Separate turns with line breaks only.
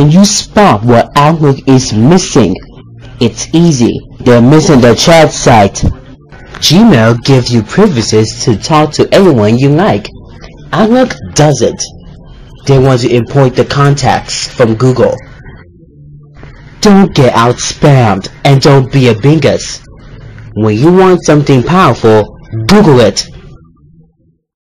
Can you spot what Outlook is missing? It's easy. They're missing the chat site. Gmail gives you privileges to talk to anyone you like. Outlook doesn't. They want to import the contacts from Google. Don't get out spammed and don't be a bingus. When you want something powerful, Google it.